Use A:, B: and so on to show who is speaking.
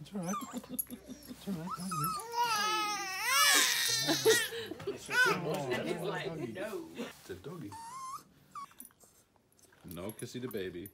A: It's all right. It's all right. Don't you?
B: Like, no.
A: It's a doggy. No kissy the baby.